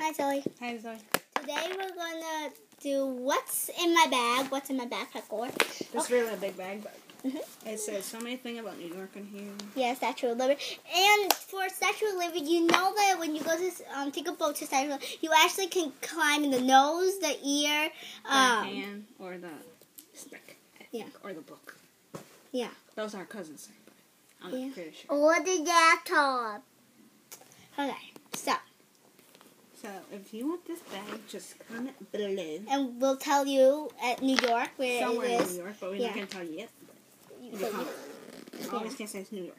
Hi, Zoe. Hi, Zoe. Today we're gonna do what's in my bag. What's in my backpack or? This is Okay. really a big bag, but Mhm. it says so many things about New York in here. Yeah, Statue of Liberty. And for Statue of Liberty, you know that when you go to um, take a boat to Statue of Liberty, you actually can climb in the nose, the ear. The Um, hand or the stick. Yeah. Or the book. Yeah. Those are cousins, I'm Yeah. pretty sure. Or the laptop. Okay. So, So if you want this bag, just comment below. and we'll tell you at New York where Somewhere it in. New York, but we're Yeah. not going to tell you yet. You If you put- comment. Can say it's New York.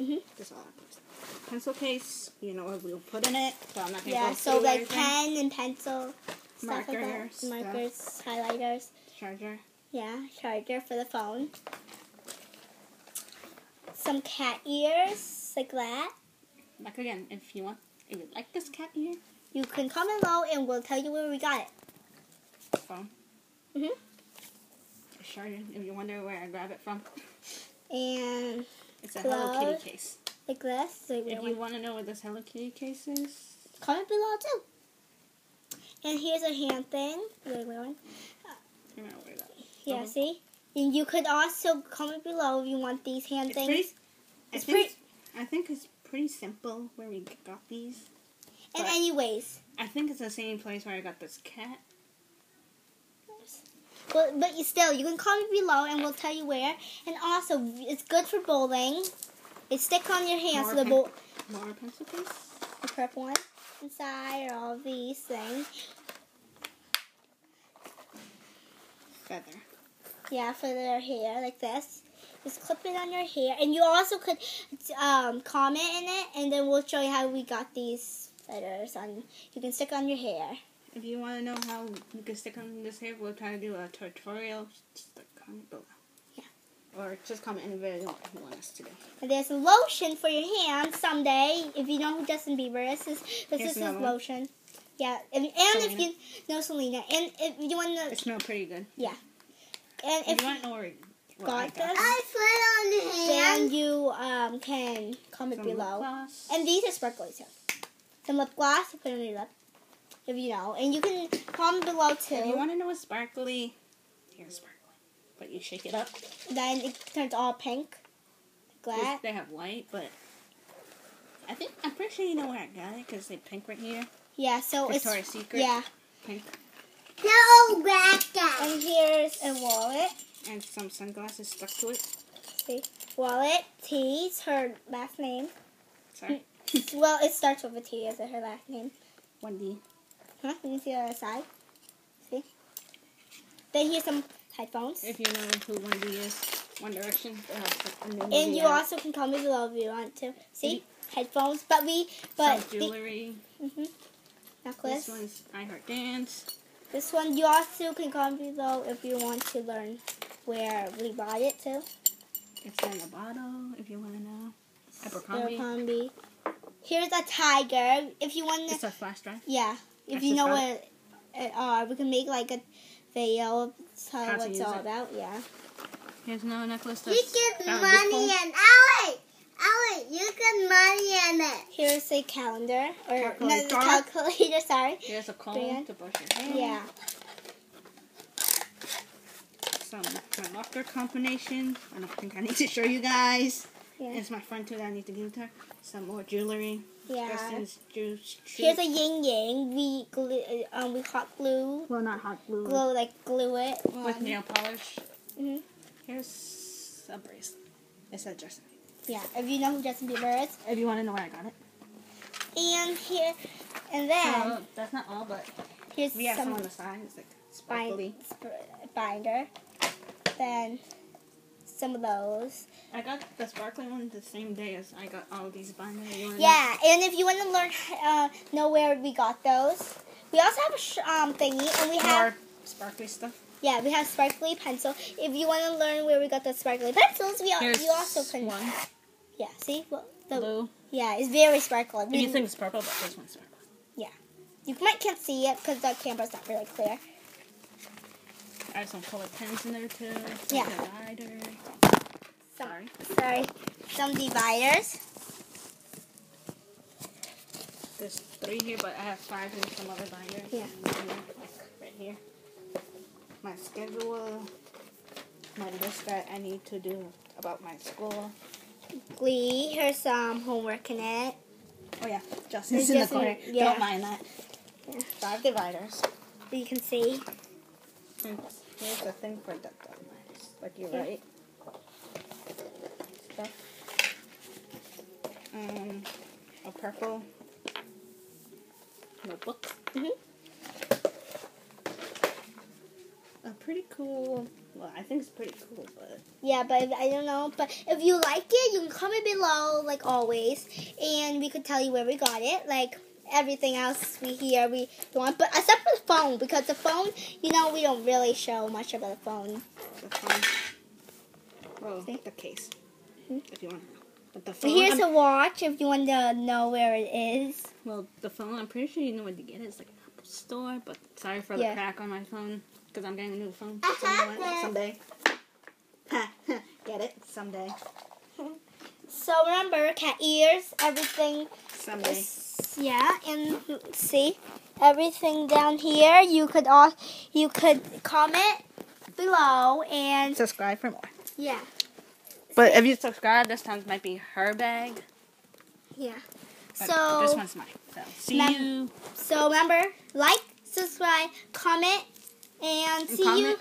Mhm. That's all I post. Pencil case, you know what we'll put in it. So I'm not going to Yeah, so like everything. pen and pencil, stuff like Marker that. stuff. Markers, highlighters. Charger. Yeah, charger for the phone. Some cat ears, like that. Back again, if you want, if you like this cat ear, You can comment below and we'll tell you where we got it. phone. Mhm. A charger, if you wonder where I grab it from. And It's a Hello Kitty case. like this. So If you want to know what this Hello Kitty case is, comment below too. And here's a hand thing. You're gonna wear that. Yeah, see? And you could also comment below if you want these hand It's things. pretty. I It's think pretty- I think it's pretty simple where we got these. And anyways, I think it's the same place where I got this cat. but but you still you can comment below and we'll tell you where. And also, it's good for bowling. It sticks on your hands, so More the bowl. More pencil case. the purple one inside are all these things. Feather. Yeah, for their hair like this. Just clip it on your hair, and you also could um, comment in it, and then we'll show you how we got these feathers on. You can stick on your hair. If you want to know how you can stick on this hair, we'll try to do a tutorial. Just comment below. Yeah. Or just comment any video if you want us to do. And there's a lotion for your hands someday. If you know who Justin Bieber is, this, this is his another one. lotion. Yeah, and, and if you know Selena, and if you want to, It to, smells pretty good. Yeah, and If if you want to know where, where I got got this? I put on the then you um, can comment below. gloss. And these are sparkly too. Some lip gloss you put on your lip, if you know. And you can comment below too. If you want to know what's sparkly, here's sparkly. But you shake it up. then it turns all pink. That. They have white, but I think I'm pretty sure you know where I got it because they pink right here. Yeah, so Victoria's it's our Secret. yeah. Pink. No, Grandpa. And here's a wallet. And some sunglasses stuck to it. See, wallet. T's her last name. Sorry. Well, it starts with a T as her last name. 1D. Huh? You can see the other side. See. Then here's some headphones. If you know who 1D is, One Direction. They have a new And you out. also can comment below if you want to. See, headphones. But we, but some the, jewelry. mhm. necklace. This one's I Heart Dance. This one you also can comment below if you want to learn where we bought it too. It's in the bottle. If you want to know. Abercrombie. Abercrombie. Here's a tiger. If you want It's a flash drive. yeah. If That's you know what it are, we can make like a video of how, How what it's all it. about. Yeah. Here's another necklace. You That's get found money and in. Allie, Allie, you get money in it. Here's a calendar or no, Calculator. the calculator. Sorry. Here's a comb Band. to brush your hair. Yeah. Some my locker combination. I don't think I need to show you guys. Yeah. It's my friend too that I need to give to her. Some more jewelry. Yeah. Justin's juice. Here's a yin yang. We glue, uh, um, we hot glue, well, not hot glue. glue like glue it. with nail polish. Mhm. Here's a bracelet. It said Justin. Yeah. If you know who Justin Bieber is, If you want to know where I got it. and here, and then Uh, that's not all, but here's we have some some on the side. It's like bind, sparkly. sp- binder. Then some of those. I got the sparkly one the same day as I got all these binders. You? Yeah, and if you want to learn, uh, know where we got those, we also have a sh- um thingy, and we have More sparkly stuff. yeah, we have sparkly pencil. If you want to learn where we got the sparkly pencils, we Here's you also can. one Yeah, see, well, the, blue. yeah, it's very sparkly. And you think it's purple, but this one's purple. Yeah. You might can't see it because the camera's not really clear. I have some colored pens in there too. Some Yeah. divider. Some, Sorry. sorry, some dividers. There's three here, but I have five in some other binders. Yeah. Right here. My schedule. My list that I need to do about my school. Glee, here's some homework in it. Oh yeah, Justin's It's in the corner. yeah. Don't mind that. Yeah. Five dividers. You can see. And here's the thing for the dividers. Like you're Yeah. right. Stuff. Um, a purple notebook. Mhm. A pretty cool. Well, I think it's pretty cool, but Yeah, but if, I don't know. But if you like it, you can comment below, like always, and we could tell you where we got it. Like everything else we hear we want, but except for the phone, because the phone, you know, we don't really show much about the phone. the phone. Well, See? the case. Hmm? If you want. But the phone. here's I'm- a watch if you want to know where it is. Well, the phone, I'm pretty sure you know where to get it. It's like an Apple store, but sorry for Yeah. the crack on my phone because I'm getting a new phone have someday. it. someday. get it? Someday. So remember, cat ears, everything. Someday. Yeah, and see everything down here. You could all you could comment below and Subscribe for more. yeah, But if you subscribe, this time might be her bag. yeah. but So this one's mine. So see you. So remember, like, subscribe, comment, and And see comment.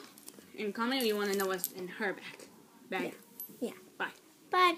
And comment if you want to know what's in her bag. Bag. Yeah. Bye. Bye.